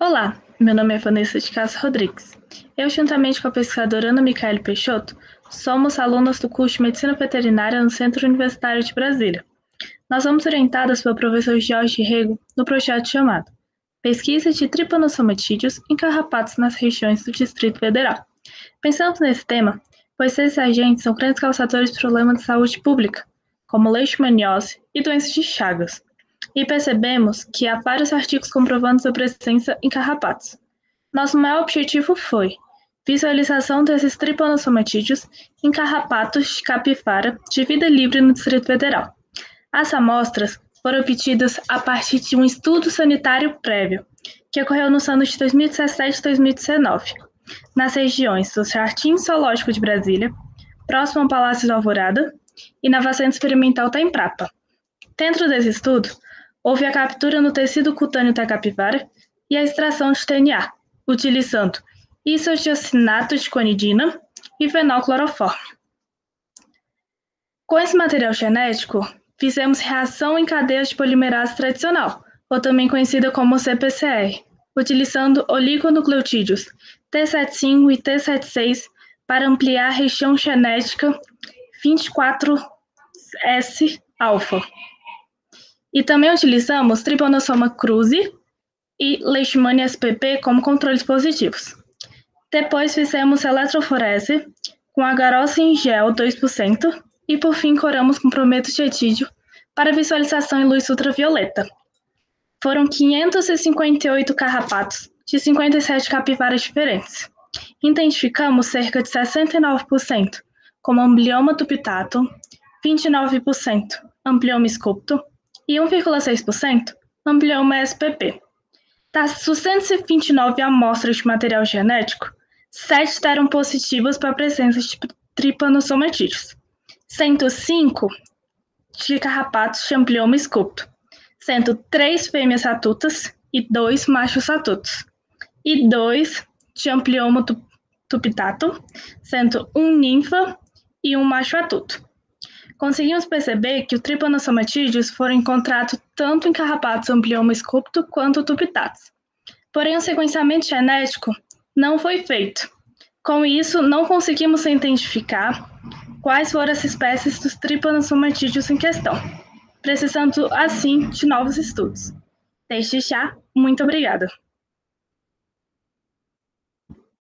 Olá, meu nome é Vanessa de Castro Rodrigues. Eu, juntamente com a pesquisadora Ana Micaele Peixoto, somos alunas do curso de Medicina Veterinária no Centro Universitário de Brasília. Nós vamos orientadas pelo professor Jorge Rego no projeto chamado Pesquisa de Tripanossomatídeos em carrapatos nas regiões do Distrito Federal. Pensamos nesse tema, pois esses agentes são grandes causadores de problemas de saúde pública, como leishmaniose e doenças de Chagas e percebemos que há vários artigos comprovando sua presença em carrapatos. Nosso maior objetivo foi visualização desses tripanossomatídeos em carrapatos de capivara de vida livre no Distrito Federal. As amostras foram obtidas a partir de um estudo sanitário prévio, que ocorreu nos anos de 2017 e 2019, nas regiões do Jardim Zoológico de Brasília, próximo ao Palácio da Alvorada, e na Fazenda Experimental Temprapa. Dentro desse estudo, houve a captura no tecido cutâneo da capivara e a extração de DNA, utilizando isociocinato de conidina e fenolcloroforme. Com esse material genético, fizemos reação em cadeia de polimerase tradicional, ou também conhecida como CPCR, utilizando oligonucleotídeos T75 e T76 para ampliar a região genética 24S-alfa. E também utilizamos Trypanosoma cruzi e Leishmania spp como controles positivos. Depois fizemos eletroforese com agarose em gel 2% e por fim coramos com prometo de etídeo para visualização em luz ultravioleta. Foram 558 carrapatos de 57 capivaras diferentes. Identificamos cerca de 69% como amblioma tupitato, 29% amblioma sculpto e 1,6% ampliou uma SPP. Das 229 amostras de material genético, 7 deram positivas para a presença de tripanosomatídeos, 105 de carrapatos de amplioma sculpto, sendo 3 fêmeas atutas e 2 machos atutos, e 2 de amplioma tupitato, sendo 1 ninfa e um macho atuto conseguimos perceber que o Trypanosomatídeos foram encontrados tanto em carrapatos amblioma esculpto quanto tupitatos. Porém, o sequenciamento genético não foi feito. Com isso, não conseguimos identificar quais foram as espécies dos Trypanosomatídeos em questão, precisando, assim, de novos estudos. Desde já, muito obrigada.